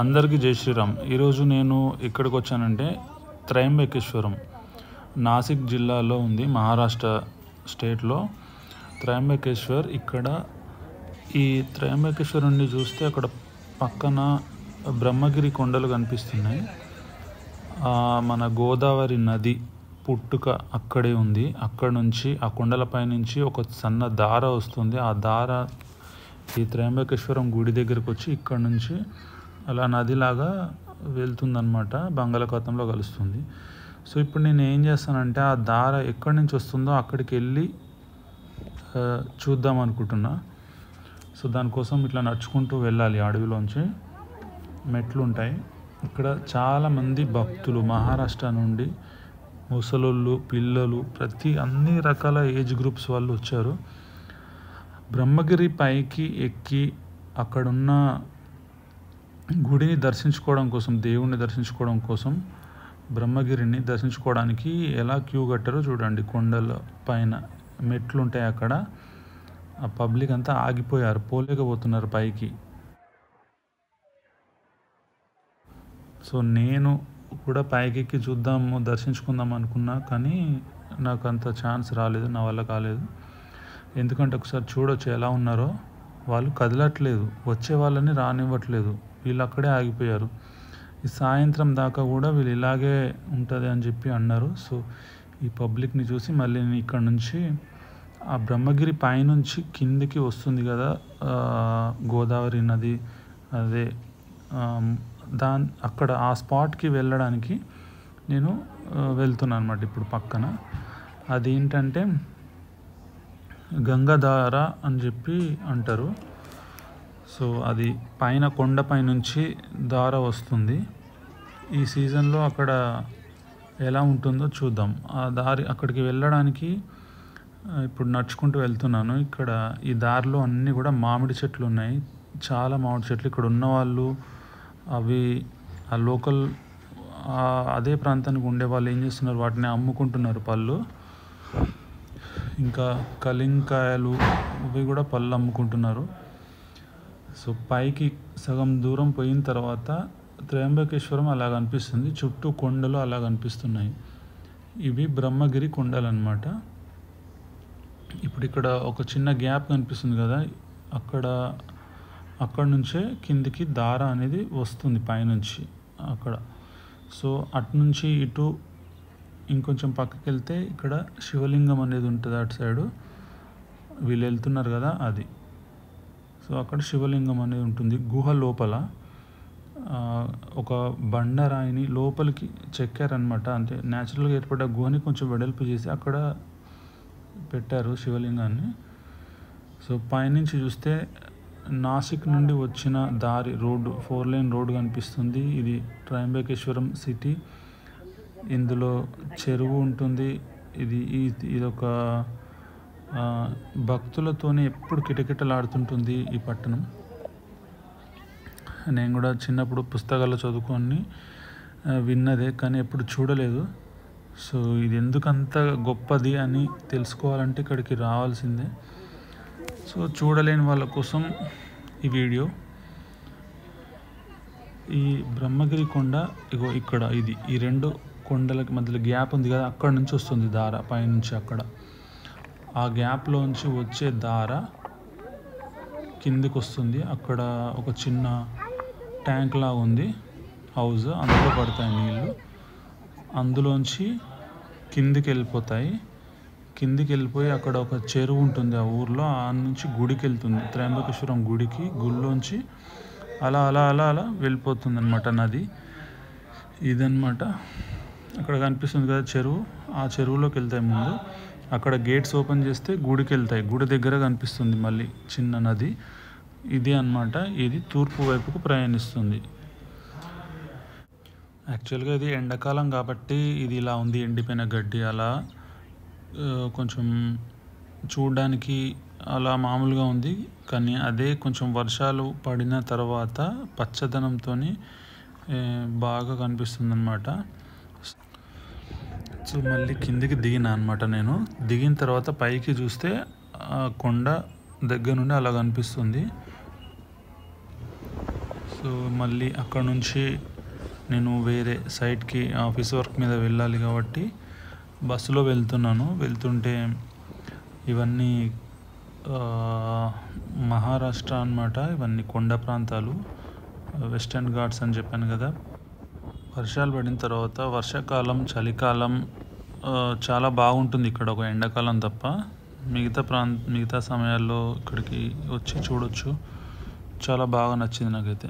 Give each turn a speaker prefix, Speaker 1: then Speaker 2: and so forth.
Speaker 1: అందరికీ జై శ్రీరామ్. ఈరోజు నేను ఎక్కడికి వచ్చానంటే త్రయంబకేశ్వరం. నాసిక్ జిల్లాలో ఉంది మహారాష్ట్ర స్టేట్లో. త్రయంబకేశ్వర్ ఇక్కడ ఈ త్రయంబకేశ్వరుని చూస్తే అక్కడ పక్కన బ్రహ్మగిరి కొండలు కనిపిస్తున్నాయి. మన గోదావరి నది పుట్టుక అక్కడే ఉంది. అక్కడ నుంచి ఆ కొండలపై నుంచి ఒక సన్న దార వస్తుంది. ఆ దార ఈ త్రయంబకేశ్వరం గుడి దగ్గరకు వచ్చి ఇక్కడ నుంచి అలా నదిలాగా వెళ్తుందన్నమాట బంగాళాఖాతంలో కలుస్తుంది. సో ఇప్పుడు నేను ఏం చేస్తానంటే ఆ దార ఎక్కడి నుంచి వస్తుందో అక్కడికి వెళ్ళి చూద్దాం అనుకుంటున్నా. సో దానికోసం ఇట్లా నడుచుకుంటూ వెళ్ళాలి అడవిలోంచి. మెట్లు ఉంటాయి ఇక్కడ చాలామంది భక్తులు మహారాష్ట్ర నుండి ముసలోళ్ళు పిల్లలు ప్రతి అన్ని రకాల ఏజ్ గ్రూప్స్ వాళ్ళు వచ్చారు. బ్రహ్మగిరి పైకి ఎక్కి అక్కడున్న గుడిని దర్శించుకోవడం కోసం దేవుణ్ణి దర్శించుకోవడం కోసం బ్రహ్మగిరిని దర్శించుకోవడానికి ఎలా క్యూ కట్టారో చూడండి. కొండల పైన మెట్లు ఉంటాయి అక్కడ. ఆ పబ్లిక్ అంతా ఆగిపోయారు పోలేకపోతున్నారు పైకి. సో నేను కూడా పైకెక్కి చూద్దాము దర్శించుకుందాం అనుకున్నా కానీ నాకు అంత ఛాన్స్ రాలేదు నా వల్ల కాలేదు. ఎందుకంటే ఒకసారి చూడొచ్చు ఎలా ఉన్నారో. వాళ్ళు కదలట్లేదు వచ్చే వాళ్ళని రానివ్వట్లేదు. వీళ్ళు అక్కడే ఆగిపోయారు. ఈ సాయంత్రం దాకా కూడా వీళ్ళు ఇలాగే ఉంటుంది అని చెప్పి అన్నారు. సో ఈ పబ్లిక్ని చూసి మళ్ళీ నేను ఇక్కడ నుంచి ఆ బ్రహ్మగిరి పైనుంచి కిందికి వస్తుంది కదా గోదావరి నది అదే దాని అక్కడ ఆ స్పాట్కి వెళ్ళడానికి నేను వెళ్తున్నాను అనమాట ఇప్పుడు పక్కన. అదేంటంటే గంగాధార అని చెప్పి అంటారు. సో అది పైన కొండపై నుంచి దార వస్తుంది. ఈ సీజన్లో అక్కడ ఎలా ఉంటుందో చూద్దాం. ఆ దారి అక్కడికి వెళ్ళడానికి ఇప్పుడు నడుచుకుంటూ వెళ్తున్నాను. ఇక్కడ ఈ దారిలో అన్నీ కూడా మామిడి చెట్లు ఉన్నాయి. చాలా మామిడి చెట్లు ఇక్కడ ఉన్న వాళ్ళు అవి ఆ లోకల్ అదే ప్రాంతానికి ఉండే వాళ్ళు ఏం చేస్తున్నారు? వాటిని అమ్ముకుంటున్నారు పళ్ళు. ఇంకా కలింకాయలు ఇవి కూడా పళ్ళు అమ్ముకుంటున్నారు. సో పైకి సగం దూరం పోయిన తర్వాత త్రయంబకేశ్వరం అలా కనిపిస్తుంది చుట్టూ కొండలు అలా కనిపిస్తున్నాయి ఇవి బ్రహ్మగిరి కొండలు ఇప్పుడు ఇక్కడ ఒక చిన్న గ్యాప్ కనిపిస్తుంది కదా. అక్కడ అక్కడ నుంచే కిందికి దార అనేది వస్తుంది పైనుంచి అక్కడ. సో అటు నుంచి ఇటు ఇంకొంచెం పక్కకి వెళ్తే ఇక్కడ శివలింగం అనేది ఉంటుంది అటు సైడు. వీళ్ళు వెళ్తున్నారు కదా అది. సో అక్కడ శివలింగం అనేది ఉంటుంది. గుహ లోపల ఒక బండరాయిని లోపలికి చెక్కారనమాట అంటే న్యాచురల్గా ఏర్పడ్డ గుహని కొంచెం వెడల్పు చేసి అక్కడ పెట్టారు శివలింగాన్ని. సో పైనుంచి చూస్తే నాసిక్ నుండి వచ్చిన దారి రోడ్డు ఫోర్ లైన్ రోడ్డు కనిపిస్తుంది. ఇది ట్రయంబకేశ్వరం సిటీ. ఇందులో చెరువు ఉంటుంది. ఇది ఇది ఒక భక్తులతోనే ఎప్పుడు కిటకిటలాడుతుంటుంది ఈ పట్టణం. నేను కూడా చిన్నప్పుడు పుస్తకాల్లో చదువుకొని విన్నదే కానీ ఎప్పుడు చూడలేదు. సో ఇది ఎందుకంత గొప్పది అని తెలుసుకోవాలంటే ఇక్కడికి రావాల్సిందే. సో చూడలేని వాళ్ళ కోసం ఈ వీడియో. ఈ బ్రహ్మగిరి కొండ ఇగో ఇక్కడ ఇది ఈ రెండు కొండలకి మధ్యలో గ్యాప్ ఉంది కదా అక్కడ నుంచి వస్తుంది దార పైనుంచి అక్కడ. ఆ గ్యాప్లోంచి వచ్చే దార కిందికి వస్తుంది అక్కడ ఒక చిన్న ట్యాంక్ లాగా ఉంది. హౌస్ అందులో పడతాయి నీళ్ళు అందులోంచి కిందికి వెళ్ళిపోతాయి కిందికి వెళ్ళిపోయి అక్కడ ఒక చెరువు ఉంటుంది ఆ ఊర్లో. ఆ నుంచి గుడికి వెళ్తుంది త్రయంబకేశ్వరం గుడికి గుడిలోంచి అలా అలా అలా అలా వెళ్ళిపోతుంది అనమాట నది. ఇదన్నమాట. అక్కడ కనిపిస్తుంది కదా చెరువు. ఆ చెరువులోకి వెళ్తాయి ముందు. అక్కడ గేట్స్ ఓపెన్ చేస్తే గుడికి వెళ్తాయి గుడి దగ్గర కనిపిస్తుంది మళ్ళీ చిన్న నది. ఇది అన్నమాట. ఇది తూర్పు వైపుకు ప్రయాణిస్తుంది. యాక్చువల్గా ఇది ఎండాకాలం కాబట్టి ఇది ఇలా ఉంది ఎండిపోయిన గడ్డి అలా. కొంచెం చూడడానికి అలా మామూలుగా ఉంది. కానీ అదే కొంచెం వర్షాలు పడిన తర్వాత పచ్చదనంతో బాగా కనిపిస్తుంది అన్నమాట సో మళ్ళీ కిందికి దిగిన అనమాట నేను. దిగిన తర్వాత పైకి చూస్తే కొండ దగ్గర నుండి అలా కనిపిస్తుంది. సో మళ్ళీ అక్కడ నుంచి నేను వేరే సైట్కి ఆఫీస్ వర్క్ మీద వెళ్ళాలి కాబట్టి బస్సులో వెళ్తున్నాను. వెళ్తుంటే ఇవన్నీ మహారాష్ట్ర అన్నమాట. ఇవన్నీ కొండ ప్రాంతాలు. వెస్టర్న్ ఘాట్స్ అని చెప్పాను కదా. వర్షాలు పడిన తర్వాత వర్షాకాలం చలికాలం చాలా బాగుంటుంది ఇక్కడ ఒక ఎండాకాలం తప్ప. మిగతా ప్రాంత మిగతా సమయాల్లో ఇక్కడికి వచ్చి చూడొచ్చు. చాలా బాగా నచ్చింది నాకైతే.